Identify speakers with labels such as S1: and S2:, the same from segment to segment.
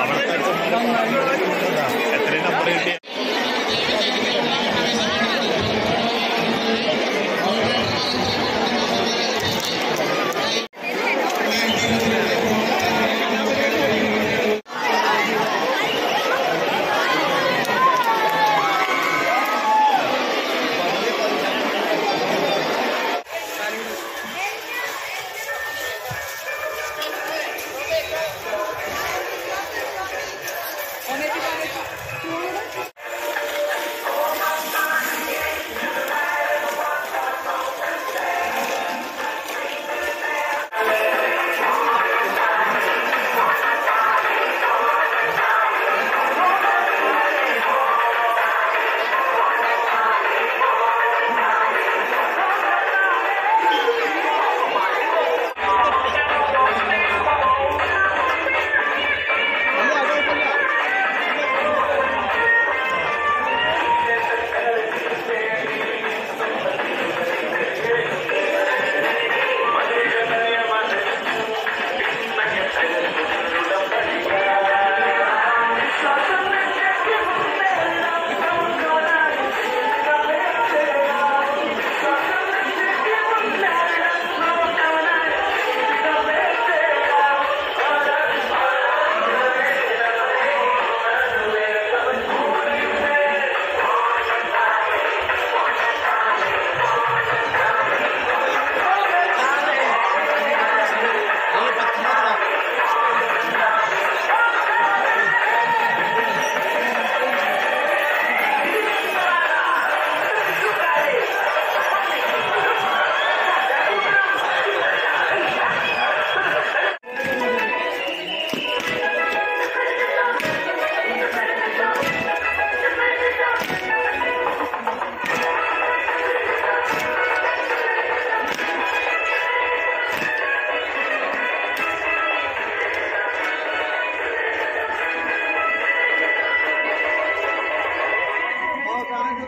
S1: അവിടുത്തെ എത്രയും നമ്പർ കിട്ടിയ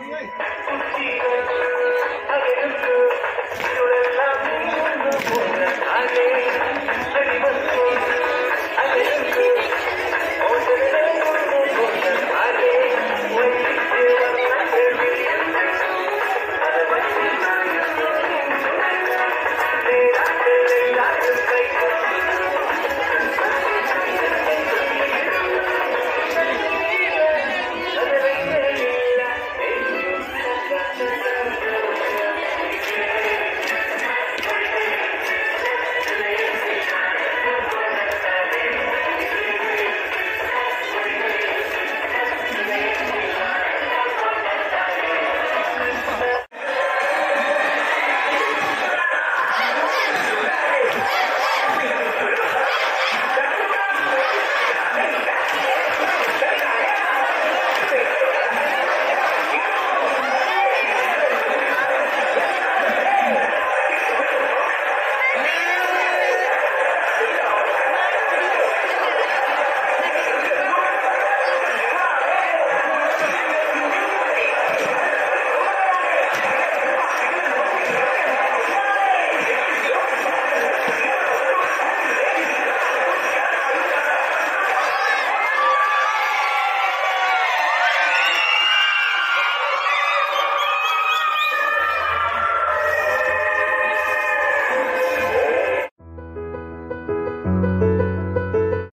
S1: Hallelujah.